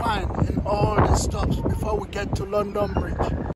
find in all the stops before we get to London Bridge.